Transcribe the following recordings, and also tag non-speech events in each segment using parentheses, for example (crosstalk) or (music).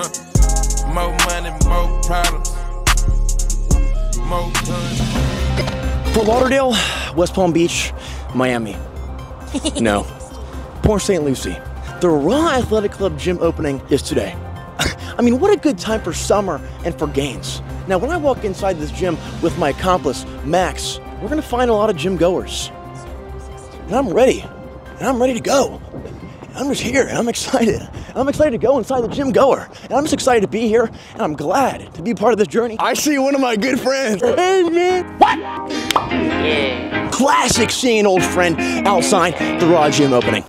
Huh. More money, more problems. More guns. Fort Lauderdale, West Palm Beach, Miami. (laughs) No. Port St. Lucie. The Raw Athletic Club gym opening is today. (laughs) I mean, what a good time for summer and for gains. Now, when I walk inside this gym with my accomplice, Max, we're gonna find a lot of gym goers. And I'm ready. And I'm ready to go. I'm just here and I'm excited. I'm excited to go inside the gym goer. And I'm just excited to be here and I'm glad to be part of this journey. I see one of my good friends. Hey man. What? Yeah. Classic seeing an old friend outside the Raw gym opening.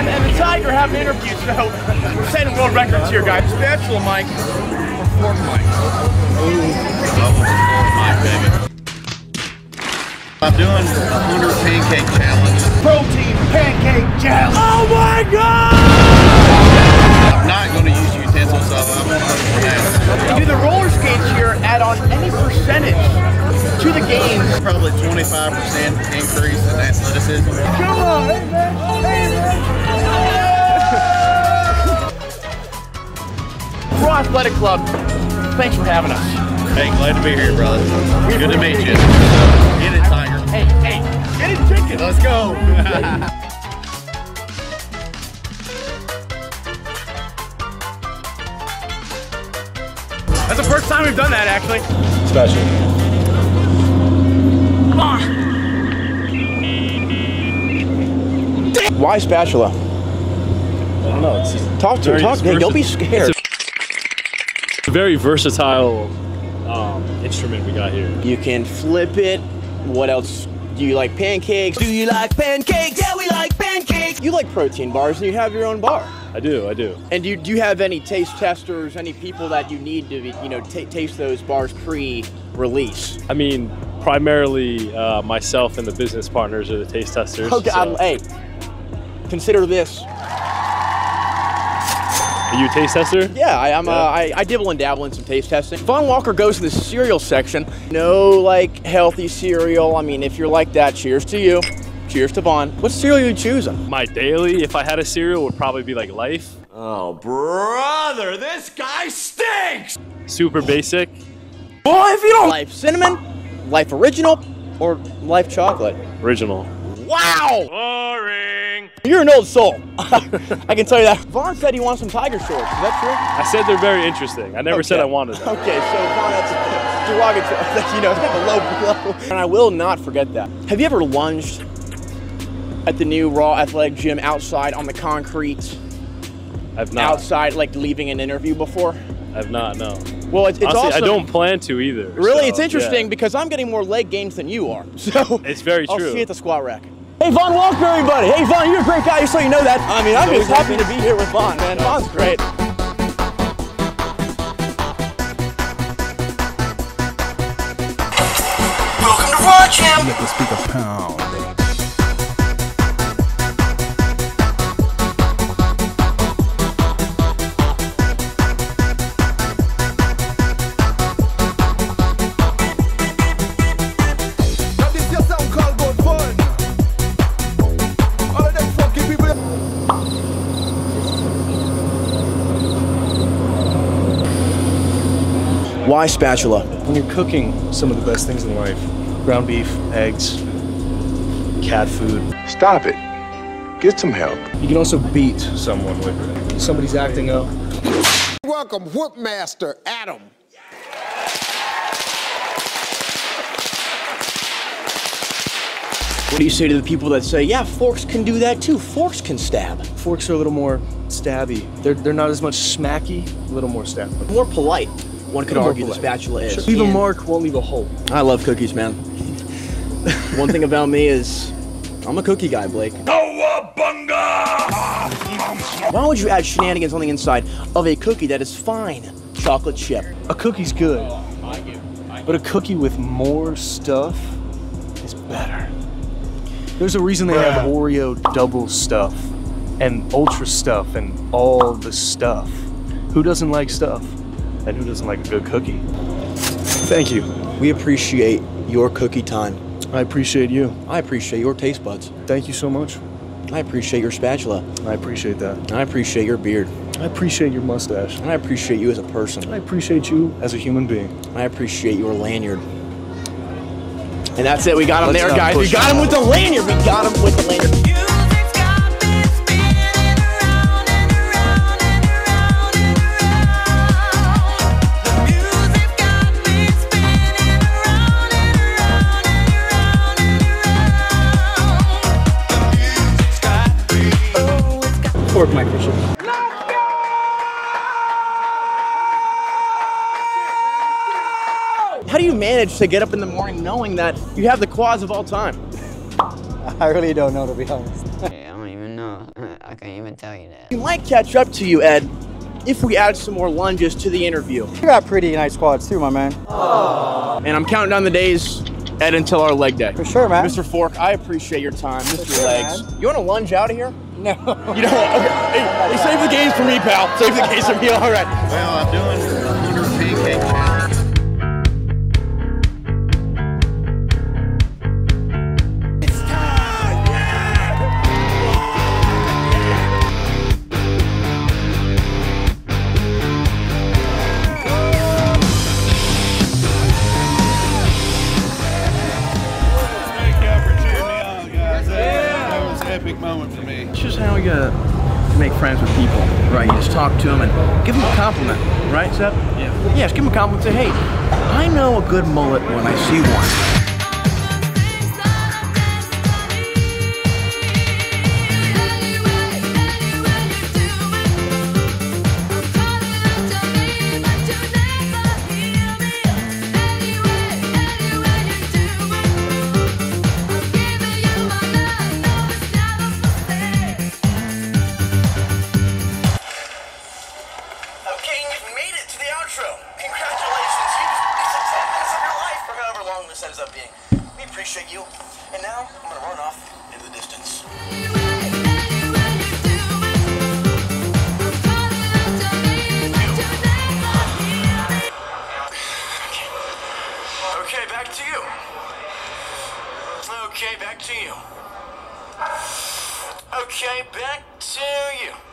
Seen a chicken and the tiger have an interview, so we're setting world records here, guys. Spatula mic or fork mic. I'm doing a 100 pancake challenge. Protein pancake challenge. Oh my god! I'm not going to use utensils, so I'm going to Do the roller skates here add on any percentage to the games? Probably 25% increase in athleticism. Come on, hey man. Hey man. Raw Athletic Club, thanks for having us. Hey, glad to be here, brother. Good to meet you. Get it, Tiger. Hey, hey, get it chicken. Let's go. That's the first time we've done that, actually. Special. Why spatula? I don't know. It's just Talk to her. Talk. Hey, don't be scared. It's a very versatile um, instrument we got here. You can flip it. What else? Do you like pancakes? Do you like pancakes? Yeah, we like pancakes. You like protein bars, and you have your own bar. I do, I do. And do you, do you have any taste testers, any people that you need to, you know, ta taste those bars pre-release? I mean, primarily uh, myself and the business partners are the taste testers. Okay, so- I'm- hey, consider this. Are you a taste tester? Yeah, I, I'm. Uh, I, I dibble and dabble in some taste testing. Vaughn Walker goes to the cereal section. No, like healthy cereal. I mean, if you're like that, cheers to you. Cheers to Vaughn. What cereal are you choosing? My daily, if I had a cereal, would probably be like Life. Oh, brother, this guy stinks. Super basic. Boy, if you don't Life cinnamon, Life original, or Life chocolate. Original. Wow. Boring. You're an old soul. (laughs) I can tell you that. Vaughn said he wants some tiger shorts. Is that true? I said they're very interesting. I never said I wanted them. Okay, so Vaughn, that's derogatory. (laughs) You know, it's kind of a low blow. And I will not forget that. Have you ever lunged at the new Raw Athletic Gym outside on the concrete, I've not. outside, like leaving an interview before? I've not, no. Well, it's, it's Honestly. I don't plan to either. Really, so, it's interesting yeah. because I'm getting more leg gains than you are. (laughs) So It's very true. I'll see you at the squat rack. Hey, Vaughn Walker, everybody. Hey, Vaughn, you're a great guy, just so you know that. I mean, I'm just happy to be here with Vaughn, man. Vaughn's great. Welcome to Raw Gym. Let the speaker pound. Why spatula? When you're cooking some of the best things in life ground beef, eggs, cat food Stop it. Get some help. you can also beat someone with it. Somebody's acting up. Welcome, Whipmaster Adam. What do you say to the people that say, yeah, forks can do that too? Forks can stab. Forks are a little more stabby. They're, they're not as much smacky, a little more stabby. More polite, one could argue the spatula is. Leave a mark, won't leave a hole. I love cookies, man. one thing about me is I'm a cookie guy, Blake. (laughs) Go, Bunga! Why would you add shenanigans on the inside of a cookie that is fine chocolate chip? A cookie's good, but a cookie with more stuff is better. There's a reason they have Oreo double stuff and ultra stuff and all the stuff. Who doesn't like stuff? And who doesn't like a good cookie? Thank you. We appreciate your cookie time. I appreciate you. I appreciate your taste buds. Thank you so much. I appreciate your spatula. I appreciate that. I appreciate your beard. I appreciate your mustache. And I appreciate you as a person. I appreciate you as a human being. I appreciate your lanyard. And that's it. We got him Let's there, guys. We got him him with the lanyard. We got him with the lanyard. How do you manage to get up in the morning knowing that you have the quads of all time? (laughs) I really don't know to be honest. (laughs) I don't even know. (laughs) I can't even tell you that. We might catch up to you, Ed, if we add some more lunges to the interview. You got pretty nice quads too, my man. And I'm counting down the days, Ed, until our leg day. For sure, man. Mr. Fork, I appreciate your time. Mr. sure, Legs. man. You want to lunge out of here? No. You know what? Okay. Hey, hey, save the games for me, pal. Save the games for me. All right. Well, I'm doing 100 pancake talk to them and give them a compliment, right, Seth? Yeah. Yeah, just give them a compliment. Say, hey, I know a good mullet when I see one. This ends up being. We appreciate you. And now I'm gonna run off into the distance. Okay, back to you. Okay, back to you. Okay, back to you.